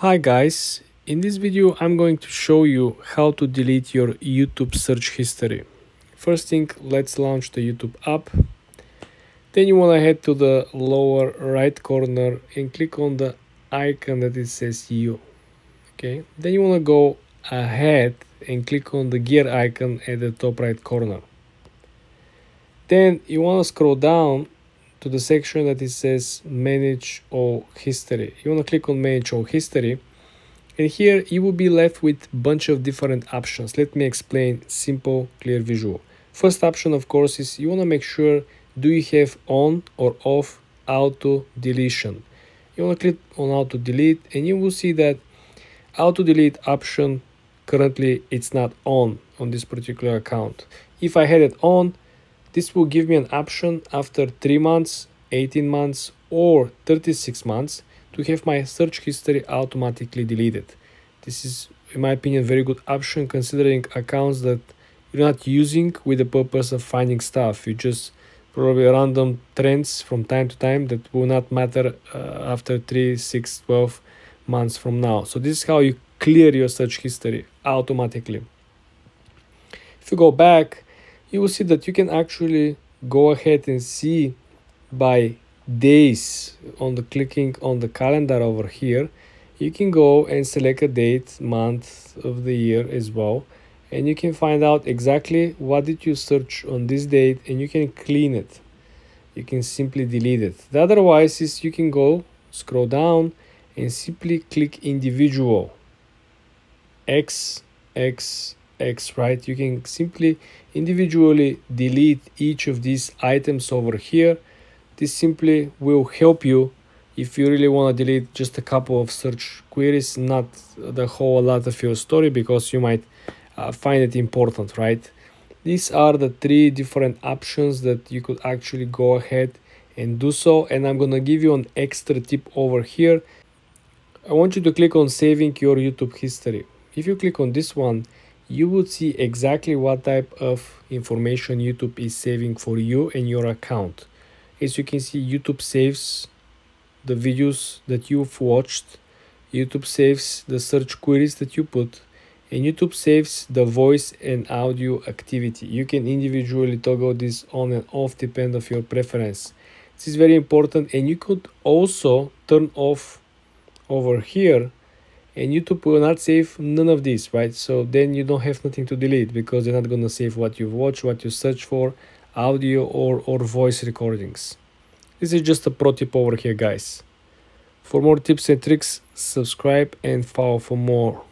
Hi guys, in this video I'm going to show you how to delete your YouTube search history. First thing, let's launch the YouTube app. Then you want to head to the lower right corner and click on the icon that it says you. Okay, then you want to go ahead and click on the gear icon at the top right corner. Then you want to scroll down to the section that it says manage all history. You want to click on manage all history and here you will be left with a bunch of different options. Let me explain simple, clear visual. First option of course is you want to make sure do you have on or off auto deletion. You want to click on auto delete and you will see that auto delete option currently it's not on on this particular account. If I had it on this will give me an option after 3 months, 18 months or 36 months to have my search history automatically deleted. This is in my opinion a very good option considering accounts that you're not using with the purpose of finding stuff. You just probably random trends from time to time that will not matter uh, after 3, 6, 12 months from now. So this is how you clear your search history automatically. If you go back you will see that you can actually go ahead and see by days on the clicking on the calendar over here. You can go and select a date month of the year as well and you can find out exactly what did you search on this date and you can clean it. You can simply delete it. The otherwise is you can go scroll down and simply click individual. X x X, right? You can simply individually delete each of these items over here. This simply will help you if you really want to delete just a couple of search queries, not the whole lot of your story because you might uh, find it important, right? These are the three different options that you could actually go ahead and do so. And I'm going to give you an extra tip over here. I want you to click on saving your YouTube history. If you click on this one, you would see exactly what type of information YouTube is saving for you and your account. As you can see, YouTube saves the videos that you've watched, YouTube saves the search queries that you put, and YouTube saves the voice and audio activity. You can individually toggle this on and off depend of your preference. This is very important and you could also turn off over here and YouTube will not save none of this, right? So then you don't have nothing to delete because they're not gonna save what you've watched, what you search for, audio or, or voice recordings. This is just a pro tip over here, guys. For more tips and tricks, subscribe and follow for more.